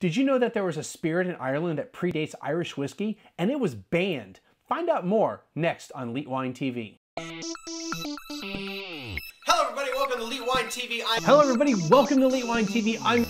Did you know that there was a spirit in Ireland that predates Irish whiskey and it was banned? Find out more next on Leet Wine TV. Hello, everybody. Welcome to Leet Wine TV. I'm Hello, everybody. Welcome to Leet Wine TV. I'm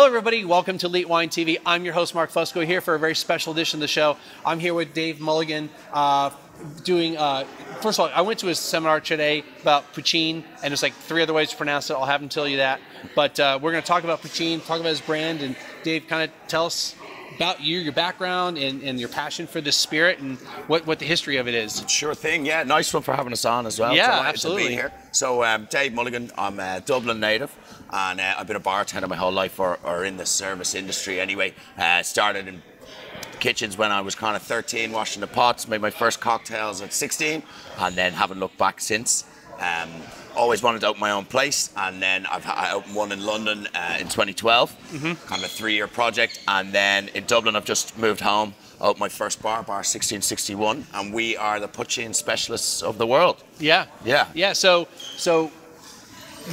Hello, everybody. Welcome to Leet Wine TV. I'm your host, Mark Fusco, here for a very special edition of the show. I'm here with Dave Mulligan, uh, doing. Uh, first of all, I went to his seminar today about poutine, and there's like three other ways to pronounce it. I'll have him tell you that. But uh, we're going to talk about poutine, talk about his brand, and Dave, kind of tell us about you, your background, and, and your passion for this spirit, and what, what the history of it is. Sure thing, yeah. Nice one for having us on as well. Yeah, absolutely. To be here. So, um, Dave Mulligan, I'm a Dublin native, and uh, I've been a bartender my whole life, or, or in the service industry anyway. Uh, started in kitchens when I was kind of 13, washing the pots, made my first cocktails at 16, and then haven't looked back since. Um, always wanted to open my own place, and then I've, I opened one in London uh, in 2012, kind of a three-year project, and then in Dublin I've just moved home, opened my first bar, Bar 1661, and we are the poutine specialists of the world. Yeah. Yeah. Yeah. So so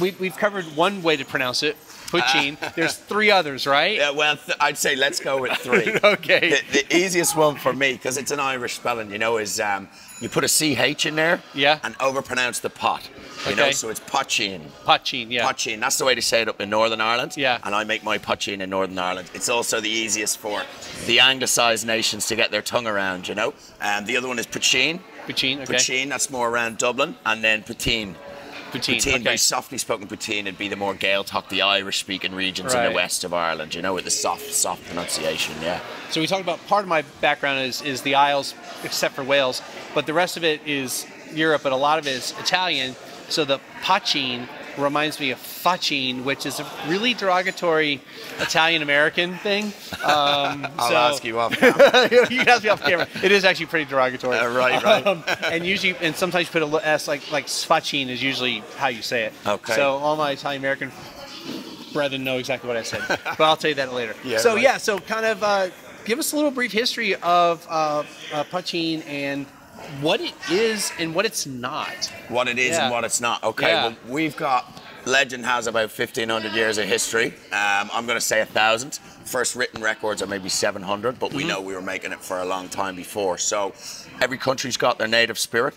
we, we've covered one way to pronounce it, poutine. There's three others, right? Yeah, well, th- I'd say let's go with three. Okay. The, the easiest one for me, because it's an Irish spelling, you know, is um, you put a CH in there Yeah. and overpronounce the pot. You know, so it's pochine. Poutine. Yeah. Pochine, that's the way to say it up in Northern Ireland. Yeah. And I make my pochine in Northern Ireland. It's also the easiest for the anglicised nations to get their tongue around, you know. And the other one is pochine. Poutine. Okay. Pochine, that's more around Dublin. And then poutine. Poutine. Poutine, okay. very softly spoken poutine, would be the more Gaeltacht, the Irish-speaking regions in the west of Ireland, you know, with the soft, soft pronunciation, yeah. So we talked about part of my background is is the Isles, except for Wales, but the rest of it is Europe, but a lot of it is Italian. So the poutine reminds me of fucking, which is a really derogatory Italian American thing. Um, I'll so, ask you off camera. you can ask me off camera. It is actually pretty derogatory. Uh, right, right. Um, and usually, and sometimes you put a little s like like sfacine is usually how you say it. Okay. So all my Italian American brethren know exactly what I said, but I'll tell you that later. Yeah, so right. yeah, so kind of uh, give us a little brief history of uh, uh, and what it is and what it's not. what it is Yeah. and what it's not. Okay, Yeah. well, we've got legend has about 1500 years of history. Um, I'm going to say a thousand. First written records are maybe 700, but we Mm-hmm. know we were making it for a long time before. So every country's got their native spirit.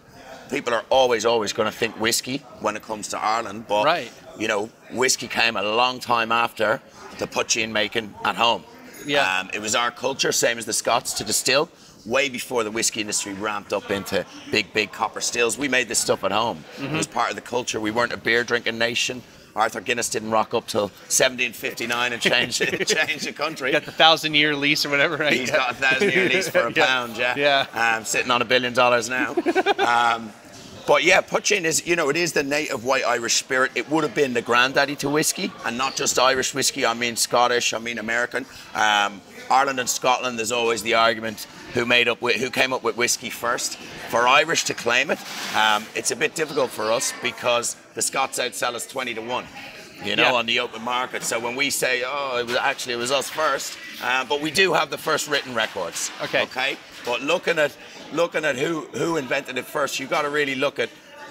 People are always, always going to think whiskey when it comes to Ireland, but Right. you know, whiskey came a long time after the poutine making at home. Yeah. Um, it was our culture, same as the Scots, to distill. Way before the whiskey industry ramped up into big, big copper stills, we made this stuff at home. It was part of the culture. We weren't a beer drinking nation. Arthur Guinness didn't rock up till 1759 and change change the country. Got the thousand year lease or whatever, right? He's got a thousand year lease for a Yeah. pound, yeah. Yeah. Um, sitting on a billion dollars now. um, but yeah, poutine is, you know, it is the native white Irish spirit. It would have been the granddaddy to whiskey, and not just Irish whiskey. I mean Scottish. I mean American. Um, Ireland and Scotland. There's always the argument who made up who came up with whiskey first. For Irish to claim it, um, it's a bit difficult for us because the Scots outsell us 20 to one. You know, Yeah. on the open market. So when we say, "Oh, it was actually it was us first, uh, but we do have the first written records. Okay. Okay. But looking at looking at who who invented it first, you've got to really look at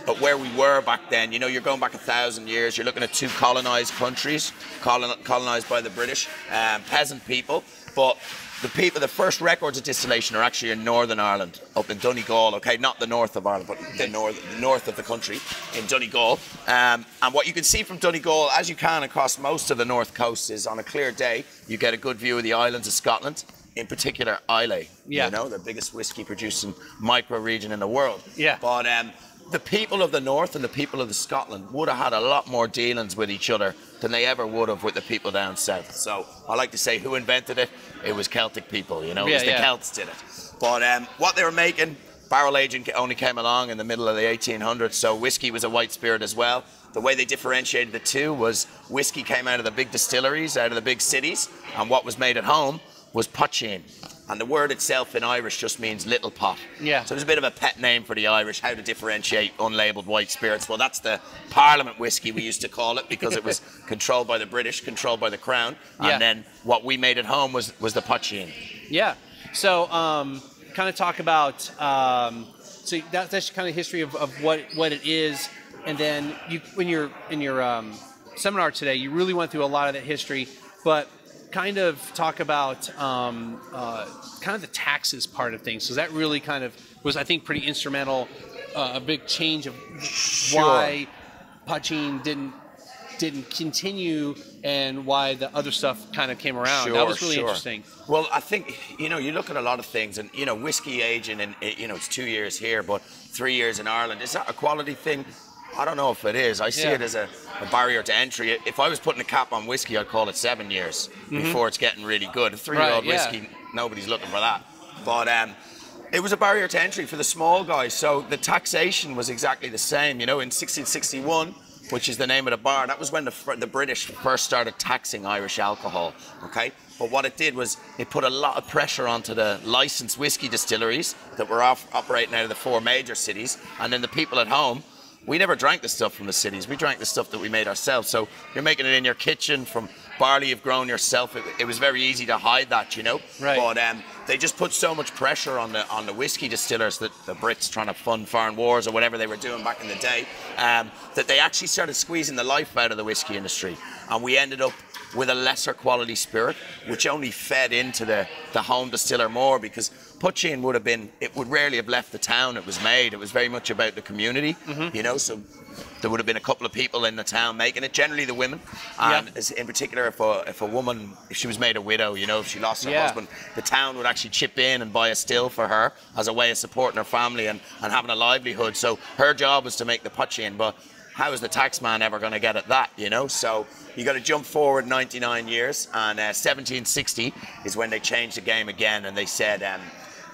at where we were back then. You know, you're going back a thousand years. You're looking at two colonized countries, colonized by the British, um, peasant people. But the people, the first records of distillation are actually in Northern Ireland, up in Donegal. Okay, not the north of Ireland, but the north, the north of the country, in Donegal. Um, and what you can see from Donegal, as you can across most of the north coast, is on a clear day, you get a good view of the islands of Scotland. In particular, Islay. Yeah. You know, the biggest whiskey producing micro region in the world. Yeah. But um, the people of the north and the people of the Scotland would have had a lot more dealings with each other than they ever would have with the people down south. So I like to say, who invented it? It was Celtic people. You know, it Yeah, was the yeah. Celts did it. But um, what they were making barrel aging only came along in the middle of the 1800s, so whiskey was a white spirit as well. The way they differentiated the two was whiskey came out of the big distilleries, out of the big cities, and what was made at home was poitín. And the word itself in Irish just means little pot. Yeah. So there's a bit of a pet name for the Irish, how to differentiate unlabeled white spirits. Well, that's the Parliament whiskey we used to call it because it was controlled by the British, controlled by the Crown. Yeah. And then what we made at home was was the poitín. Yeah. So, um, kind of talk about um, so that, that's kind of history of, of what what it is, and then you when you're in your um, seminar today, you really went through a lot of that history, but kind of talk about um, uh, kind of the taxes part of things, because that really kind of was, I think, pretty instrumental, uh, a big change of why poitín didn't didn't continue and why the other stuff kind of came around. that was really sure. interesting. Well, I think you know you look at a lot of things, and you know whiskey aging, and you know it's two years here, but three years in Ireland. Is that a quality thing? I don't know if it is. I see Yeah. it as a, a barrier to entry. If I was putting a cap on whiskey, I'd call it seven years before it's getting really good. A three-year-old Mm-hmm. Right, yeah. whiskey, nobody's looking for that. But um, it was a barrier to entry for the small guys. So the taxation was exactly the same. You know, in 1661, which is the name of the bar, that was when the, the British first started taxing Irish alcohol. Okay, but what it did was it put a lot of pressure onto the licensed whiskey distilleries that were off, operating out of the four major cities, and then the people at home. We never drank the stuff from the cities. We drank the stuff that we made ourselves. So you're making it in your kitchen from barley you've grown yourself. It, it was very easy to hide that, you know. Right. But um, they just put so much pressure on the on the whiskey distillers that the Brits trying to fund foreign wars or whatever they were doing back in the day, um, that they actually started squeezing the life out of the whiskey industry, and we ended up with a lesser quality spirit, which only fed into the, the home distiller more because poitín would have been, it would rarely have left the town it was made. It was very much about the community, mm-hmm. you know, so there would have been a couple of people in the town making it, generally the women. And Yeah. in particular, if a, if a woman, if she was made a widow, you know, if she lost her Yeah. husband, the town would actually chip in and buy a still for her as a way of supporting her family and, and having a livelihood. So her job was to make the poitín, but how is the tax man ever going to get at that, you know? So you got to jump forward 99 years, and uh, 1760 is when they changed the game again, and they said, um,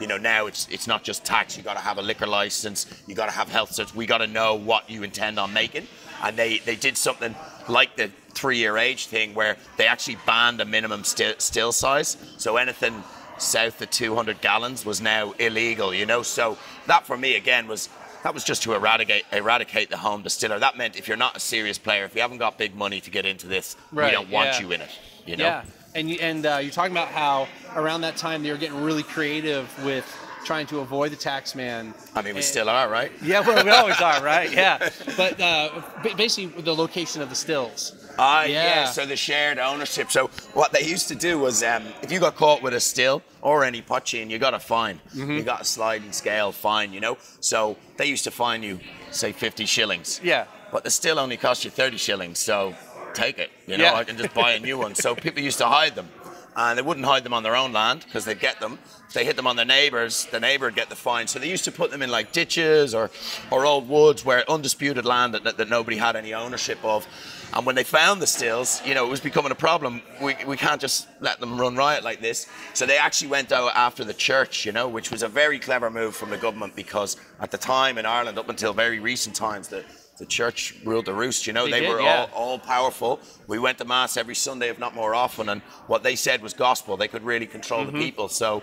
you know, now it's it's not just tax. You got to have a liquor license. You got to have health certs. We got to know what you intend on making, and they they did something like the three-year age thing, where they actually banned a minimum still, still size. So anything south of 200 gallons was now illegal. You know, so that for me again was that was just to eradicate eradicate the home distiller. That meant if you're not a serious player, if you haven't got big money to get into this, Right, we don't want yeah. you in it. You know. Yeah, and you, and uh, you're talking about how around that time they were getting really creative with trying to avoid the tax man. I mean, we And- still are, right? Yeah, well, we always are, right? Yeah, but uh, basically the location of the stills. Ah, yeah. Yeah. So the shared ownership. So what they used to do was, um, if you got caught with a still or any poitín, you got a fine. Mm-hmm. You got a sliding scale fine, you know. So they used to fine you, say, fifty shillings. Yeah. But the still only cost you thirty shillings. So take it. You know, Yeah. I can just buy a new one. So people used to hide them. And they wouldn't hide them on their own land because they'd get them. If they hit them on their neighbours, the neighbour would get the fine. So they used to put them in like ditches or, or old woods where undisputed land that, that, that nobody had any ownership of. And when they found the stills, you know, it was becoming a problem. We, we can't just let them run riot like this. So they actually went out after the church, you know, which was a very clever move from the government because at the time in Ireland, up until very recent times, the, the church ruled the roost, you know. They They, did, were yeah. all all powerful. We went to mass every Sunday, if not more often, and what they said was gospel. They could really control Mm-hmm. the people. So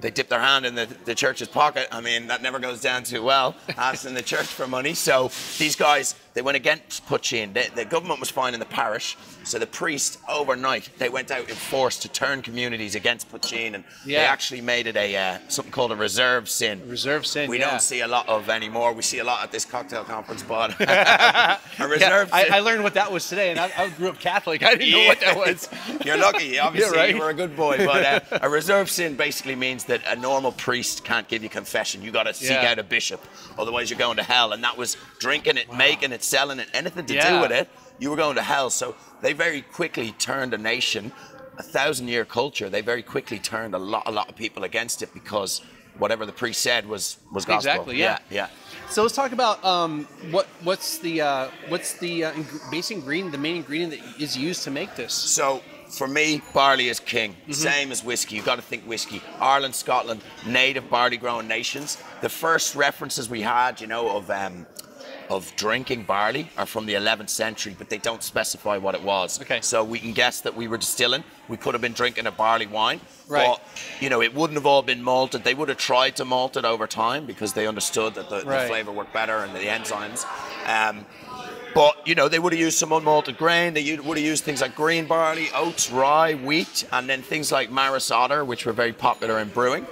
they dipped their hand in the, the church's pocket. I mean, that never goes down too well, asking the church for money. So these guys, they went against poitín. The, the government was fine in the parish. So the priest, overnight, they went out in force to turn communities against poitín, and they actually made it a uh, something called a reserve sin. Reserve sin. We yeah. don't see a lot of anymore. We see a lot at this cocktail conference, but a Yeah, reserve I, sin. I learned what that was today, and I, I grew up Catholic. I didn't know what that was. You're lucky. Obviously, right. you were a good boy. But uh, a reserve sin basically means that a normal priest can't give you confession. You got to seek Yeah. out a bishop, otherwise you're going to hell. And that was drinking it, making it, selling it, anything to Yeah. do with it. You were going to hell. So they very quickly turned a nation, a thousand-year culture. They very quickly turned a lot, a lot of people against it because whatever the priest said was was gospel. Exactly, yeah. yeah. So let's talk about um, what what's the uh, what's the uh, base ingredient, the main ingredient that is used to make this. So for me, barley is king. Mm-hmm. Same as whiskey. You've got to think whiskey. Ireland, Scotland, native barley growing nations. The first references we had, you know, of um, of drinking barley are from the 11th century, but they don't specify what it was. Okay. So we can guess that we were distilling. We could have been drinking a barley wine. Right. But, you know, it wouldn't have all been malted. They would have tried to malt it over time because they understood that the, Right. the flavor worked better and the enzymes. Um, but you know they would have used some unmalted grain. They would have used things like green barley, oats, rye, wheat, and then things like Maris Otter, which were very popular in brewing.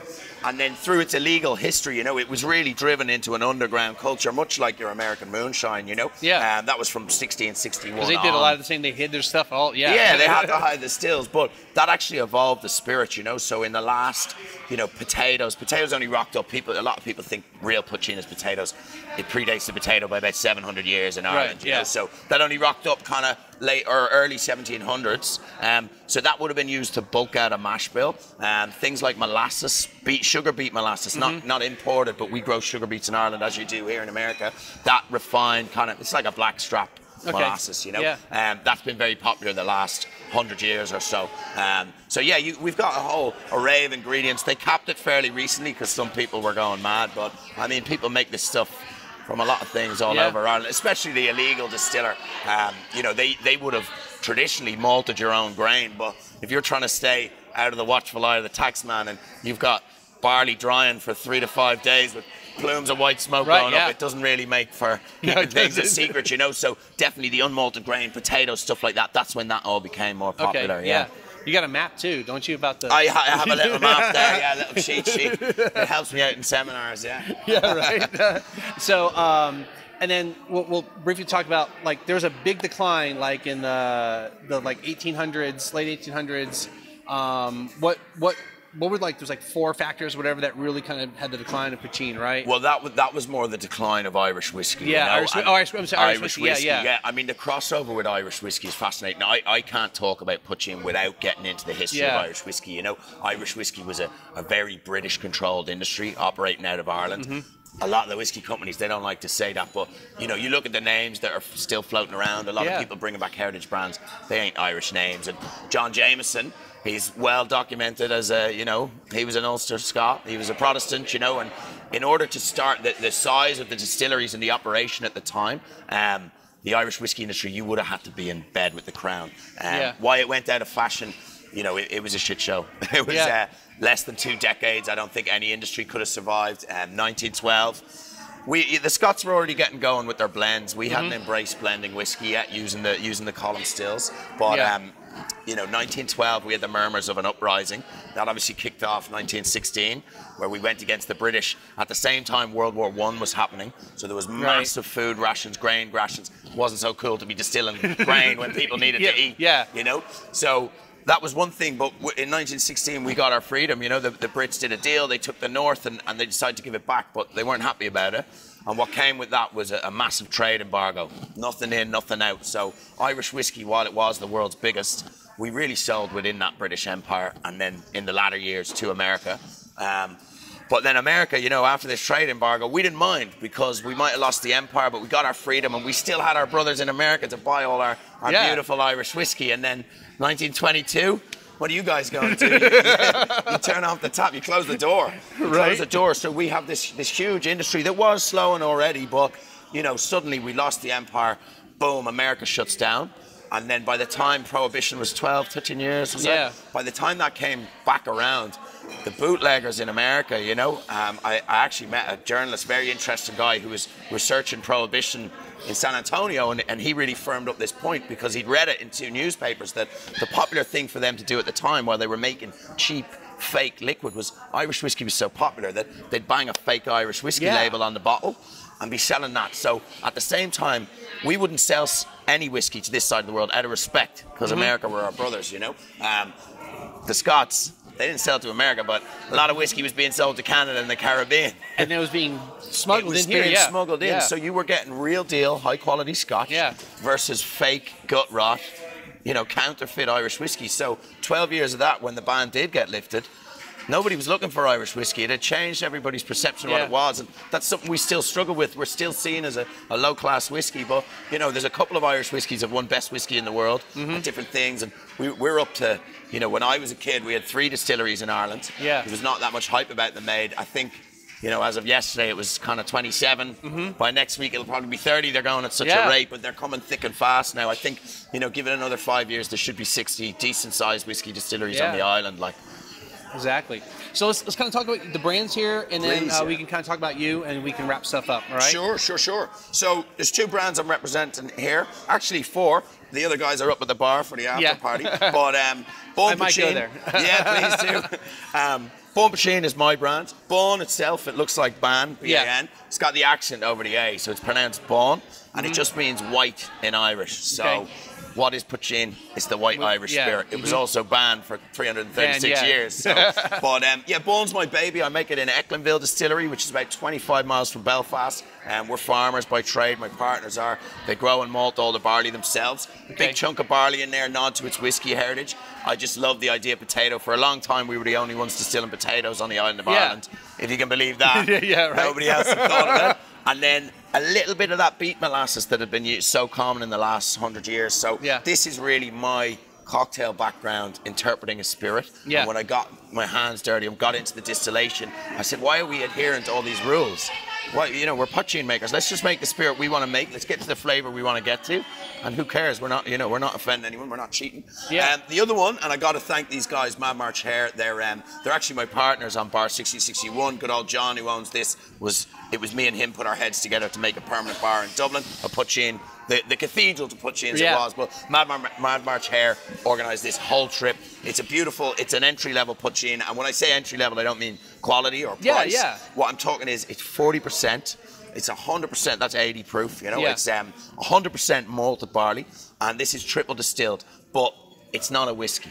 And then through its illegal history, you know, it was really driven into an underground culture, much like your American moonshine. You know, Yeah. Um, that was from 1661. Because they did a lot of the same. They hid their stuff all. Yeah. Yeah, they had to hide the stills, but that actually evolved the spirit, you know. So in the last, you know, potatoes, potatoes only rocked up. People, a lot of people think real poutine is potatoes. It predates the potato by about 700 years in Ireland, you yeah. know. So that only rocked up kind of late or early 1700s. Um, so that would have been used to bulk out a mash bill. Um, things like molasses, beet, sugar beet molasses, Mm-hmm. not not imported, but we grow sugar beets in Ireland as you do here in America. That refined kind of, it's like a black strap Okay. molasses, you know. Yeah. Um, that's been very popular the last hundred years or so. Um, so yeah, you, we've got a whole array of ingredients. They capped it fairly recently because some people were going mad, but I mean, people make this stuff from a lot of things all Yeah. over Ireland, especially the illegal distiller. Um, you know, they they would have traditionally malted your own grain, but if you're trying to stay out of the watchful eye of the taxman and you've got barley drying for three to five days with plumes of white smoke Right, going yeah. up, it doesn't really make for No, things a secret, you know. So definitely the unmalted grain, potatoes, stuff like that. That's when that all became more Okay. popular. yeah. yeah. You got a map too, don't you? About the. I, I have a little map there, yeah, a little cheat sheet. It helps me out in seminars, yeah. yeah, right. so, um, and then we'll, we'll briefly talk about like there was a big decline, like in the the like 1800s, late 1800s. Um, what what what were like? There's like four factors, whatever, that really kind of had the decline of poutine, right? Well, that was that was more the decline of Irish whiskey. you Yeah, know, Irish oh, Irish- I'm sorry, Irish whiskey, yeah, yeah. yeah. I mean, the crossover with Irish whiskey is fascinating. I, I can't talk about poutine without getting into the history Yeah. of Irish whiskey. You know, Irish whiskey was a, a very British-controlled industry operating out of Ireland. Mm-hmm. A lot of the whiskey companies they don't like to say that, but you know, you look at the names that are still floating around. A lot Yeah. of people bringing back heritage brands. They ain't Irish names. And John Jameson, he's well documented as a, you know, he was an Ulster Scot. He was a Protestant, you know, and in order to start the, the size of the distilleries and the operation at the time, um, the Irish whiskey industry, you would have had to be in bed with the crown. Um, Yeah. Why it went out of fashion, you know, it, it was a shit show. It was Yeah. uh, less than two decades. I don't think any industry could have survived. Um, 1912. We, the Scots were already getting going with their blends. We hadn't Mm-hmm. embraced blending whiskey yet, using the using the column stills. But Yeah. um, you know, 1912, we had the murmurs of an uprising. That obviously kicked off 1916, where we went against the British. At the same time, World War One was happening, so there was massive food rations, grain rations. It wasn't so cool to be distilling grain when people needed Yeah, to eat. yeah. you know. So that was one thing. But in 1916, we got our freedom. You know, the, the Brits did a deal. They took the North and, and they decided to give it back, but they weren't happy about it. And what came with that was a, a massive trade embargo. Nothing in, nothing out. So Irish whiskey, while it was the world's biggest, we really sold within that British Empire, and then in the latter years to America. Um, but then America, you know, after this trade embargo, we didn't mind because we might have lost the empire, but we got our freedom, and we still had our brothers in America to buy all our, our Yeah. beautiful Irish whiskey. And then 1922, what are you guys going to? You, you turn off the tap, you close the door, you Right. close the door. So we have this this huge industry that was slowing already, but you know, suddenly we lost the empire. Boom, America shuts down. And then by the time Prohibition was 12, 13 years, was it? Yeah. by the time that came back around, the bootleggers in America, you know, um, I, I actually met a journalist, very interesting guy who was researching prohibition in San Antonio, and, and he really firmed up this point because he'd read it in two newspapers that the popular thing for them to do at the time while they were making cheap fake liquid was Irish whiskey was so popular that they'd bang a fake Irish whiskey Yeah. label on the bottle and be selling that. So at the same time, we wouldn't sell any whiskey to this side of the world out of respect because America were our brothers, you know. Um, the Scots, they didn't sell to America, but a lot of whiskey was being sold to Canada and the Caribbean. and it was being smuggled was in here. being Yeah. smuggled in, Yeah. so you were getting real deal, high quality Scotch Yeah. versus fake gut rot, you know, counterfeit Irish whiskey. So 12 years of that, when the ban did get lifted, nobody was looking for Irish whiskey. It had changed everybody's perception of Yeah. what it was, and that's something we still struggle with. We're still seen as a, a low class whiskey, but you know, there's a couple of Irish whiskies that won best whiskey in the world, Mm-hmm. different things, and we, we're up to, you know, when I was a kid, we had three distilleries in Ireland. Yeah. there was not that much hype about them made. I think. You know, as of yesterday, it was kind of 27. By next week, it'll probably be 30. They're going at such Mm-hmm. Yeah. a rate, but they're coming thick and fast now. I think, you know, give it another five years, there should be 60 decent sized whiskey distilleries on the island. Like, Exactly. So let's, let's kind of talk about the brands here, and then uh, yeah. we can kind of talk about you, and we can wrap stuff up. All right. Sure, sure, sure. So there's two brands I'm representing here. Actually, four. The other guys are up at the bar for the after Yeah. party. But um, Bán I might go there. yeah, please do. Um, Bán Poitín is my brand. Bán itself, it looks like Ban, B-A-N. Yeah. It's got the accent over the A, so it's pronounced Bán, and it just means white in Irish. So. Okay. What is poitín? It's the white Irish yeah. spirit. It was Mhm. also banned for 336 yeah. years. So. but um, yeah, Bán's my baby. I make it in Echlinville Distillery, which is about 25 miles from Belfast. And we're farmers by trade. My partners are. They grow and malt all the barley themselves. Okay. Big chunk of barley in there, nod to its whiskey heritage. I just love the idea of potato. For a long time, we were the only ones distilling potatoes on the island of Yeah. Ireland. If you can believe that. Yeah, yeah, right. Nobody else had thought of it. And then a little bit of that beet molasses that had been used, so common in the last hundred years. So Yeah. this is really my cocktail background interpreting a spirit. Yeah. And when I got my hands dirty and got into the distillation, I said, why are we adhering to all these rules? Why, you know, we're poitín makers. Let's just make the spirit we want to make. Let's get to the flavor we want to get to. And who cares? We're not, you know, we're not offending anyone. We're not cheating. Yeah. Um, the other one, and I got to thank these guys, Mad March Hare. They're um, they're actually my partners on Bar 1661. Good old John, who owns this, was it was me and him put our heads together to make a permanent bar in Dublin. a in the, the cathedral to put you in as Yeah. it was. But Mad, Mar- Mad March Hare organised this whole trip. It's a beautiful, it's an entry level poitín. And when I say entry level, I don't mean quality or price. yeah. What I'm talking is it's 40%. It's 100%, that's 80 proof, you know. Yeah. It's um, 100% malted barley. And this is triple distilled. But it's not a whiskey.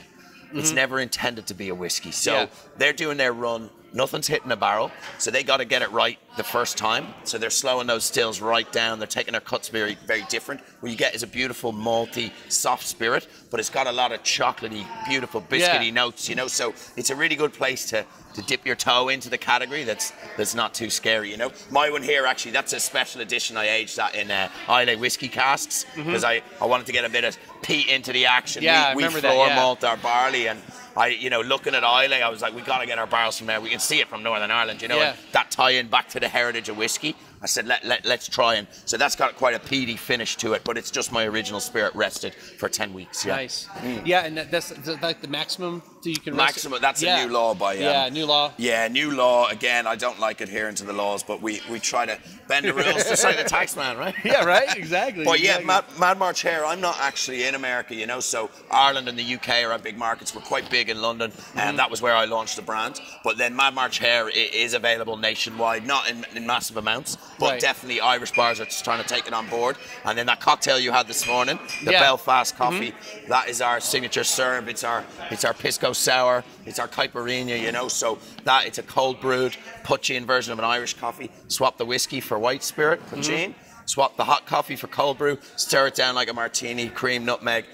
It's never intended to be a whiskey. So. Yeah. they're doing their run. Nothing's hitting a barrel, so they got to get it right the first time. So they're slowing those stills right down. They're taking their cuts very, very different. What you get is a beautiful malty, soft spirit, but it's got a lot of chocolatey, beautiful biscuity Yeah. notes. You know, so it's a really good place to to dip your toe into the category. That's that's not too scary. You know, my one here actually that's a special edition. I aged that in uh, Islay whiskey casks because I I wanted to get a bit of peat into the action. Mm-hmm. Yeah, I we, we remember that, yeah. malt our barley and. I, you know, looking at Islay, I was like, we got to get our barrels from there. We can see it from Northern Ireland, you know, Yeah. and that tie in back to the heritage of whiskey. I said, let, let, let's try and so that's got quite a peaty finish to it, but it's just my original spirit rested for 10 weeks. Yeah. Nice. Yeah, and that's, like the maximum that you can. rest- Maximum, that's Yeah. a new law by um, Yeah, new law. Yeah, new law. Again, I don't like adhering to the laws, but we, we try to bend the rules just like the tax man, right? Yeah, right. Exactly. But yeah, exactly. Mad, Mad March Hare, I'm not actually in America, you know, so Ireland and the UK are our big markets. We're quite big in London, Mm-hmm. and that was where I launched the brand. But then Mad March Hare is available nationwide, not in, in massive amounts, but Right. definitely Irish bars are just trying to take it on board. And then that cocktail you had this morning, the Yeah. Mm-hmm. Belfast coffee, that is our signature serve. It's our it's our pisco sour, it's our caipirinha, you know. So that it's a cold brewed, put-in version of an Irish coffee. Swap the whiskey for white spirit, put Mm-hmm. Swap the hot coffee for cold brew. Stir it down like a martini, cream, nutmeg.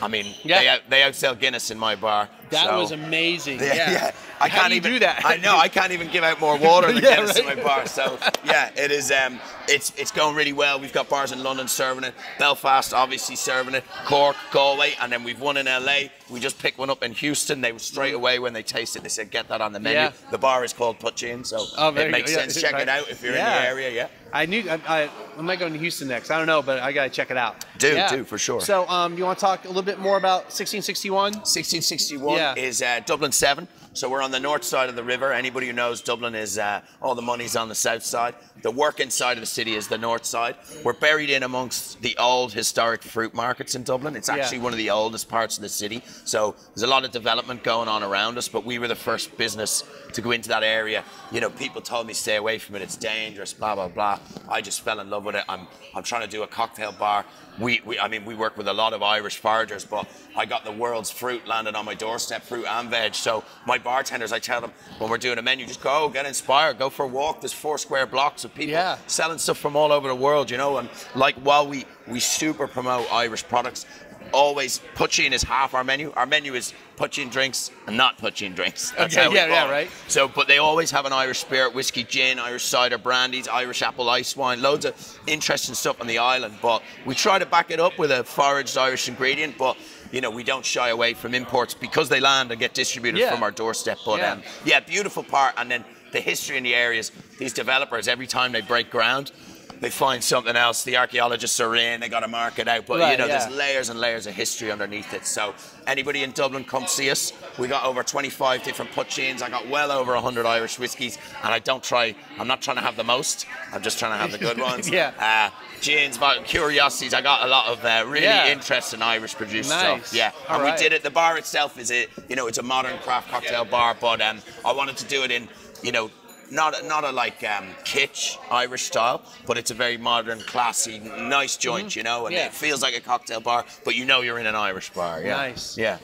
I mean, Yeah. they, out, they outsell Guinness in my bar. That so- was amazing. yeah, Yeah. yeah. I How can't do you even do that. I know I can't even give out more water than Yeah, Guinness in my bar. So yeah, it is. Um, it's it's going really well. We've got bars in London serving it, Belfast obviously serving it, Cork, Galway, and then we've one in LA. We just picked one up in Houston. They were straight away when they tasted. They said get that on the menu. Yeah. The bar is called Poitín, so Oh, it makes sense. Check right. it out if you're in the area. Yeah. I knew I, I, I might go to Houston next. I don't know, but I gotta check it out. Do, do, for sure. So, um, you want to talk a little bit more about 1661? 1661 Yeah. is uh, Dublin 7. So we're on the north side of the river. Anybody who knows Dublin is uh, all the money's on the south side. The working side of the city is the north side. We're buried in amongst the old historic fruit markets in Dublin. It's Yeah. actually one of the oldest parts of the city. So there's a lot of development going on around us, but we were the first business to go into that area. You know, people told me stay away from it. It's dangerous. Blah blah blah. I just fell in love with it. I'm I'm trying to do a cocktail bar. We, we I mean we work with a lot of Irish foragers, but I got the world's fruit landed on my doorstep, fruit and veg. So my bartenders, I tell them when we're doing a menu, just go get inspired, go for a walk. There's four square blocks of people Yeah. selling stuff from all over the world, you know. And like while we we super promote Irish products, always poutine is half our menu. Our menu is poutine drinks and not poutine drinks. That's Okay, how yeah, yeah, right. So, but they always have an Irish spirit, whiskey, gin, Irish cider, brandies, Irish apple ice wine, loads of interesting stuff on the island. But we try to back it up with a foraged Irish ingredient. But you know, we don't shy away from imports because they land and get distributed Yeah. from our doorstep. But Yeah. um, yeah, beautiful part. And then the history in the areas. These developers, every time they break ground. They find something else. The archaeologists are in. They got to mark it out, but you know, yeah. there's layers and layers of history underneath it. So anybody in Dublin, come see us. We got over 25 different poutines. I got well over 100 Irish whiskies, and I don't try. I'm not trying to have the most. I'm just trying to have the good ones. Yeah. Uh, gins, but curiosities. I got a lot of uh, really Yeah. interesting Irish produced Nice. stuff. Yeah, All and right. we did it. The bar itself is it. you know, it's a modern craft cocktail bar, but um, I wanted to do it in, you know. Not a, not a like um, kitsch Irish style, but it's a very modern, classy, nice joint, you know, and Mm-hmm. Yeah. it feels like a cocktail bar, but you know you're in an Irish bar. Yeah. Nice. Yeah.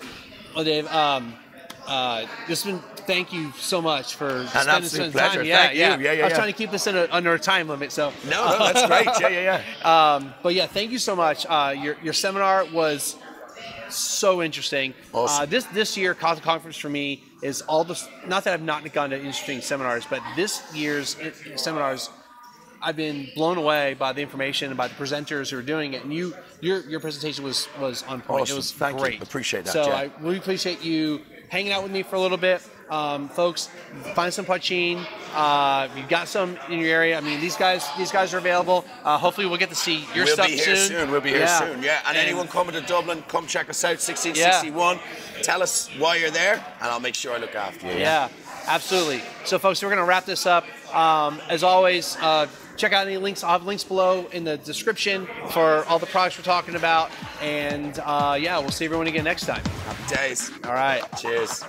Well, Dave, um, uh, just been thank you so much for spending some time. pleasure. Yeah, Thank you. yeah. Yeah, yeah, I was trying to keep this in a, under a time limit, so No, no, that's great. Yeah, yeah, yeah. Um, but yeah, thank you so much. Uh, your your seminar was so interesting. Awesome. Uh, this this year, Conference for me is all the not that I've not gone to interesting seminars, but this year's seminars. I've been blown away by the information and by the presenters who are doing it. And you, your, your presentation was was on point. Awesome. It was Thank you. great. Appreciate that, So yeah. I really appreciate you hanging out with me for a little bit, um, folks. Find some poutine. Uh, you've got some in your area. I mean, these guys these guys are available. Uh, hopefully, we'll get to see your we'll stuff be here soon. We'll be here Yeah. soon. Yeah. And, anyone coming to Dublin, come check us out. 1661. Tell us why you're there, and I'll make sure I look after you. Yeah, absolutely. So, folks, we're going to wrap this up. Um, as always, uh, check out any links. I'll have links below in the description for all the products we're talking about. And uh, yeah, we'll see everyone again next time. Happy days. All right. Cheers.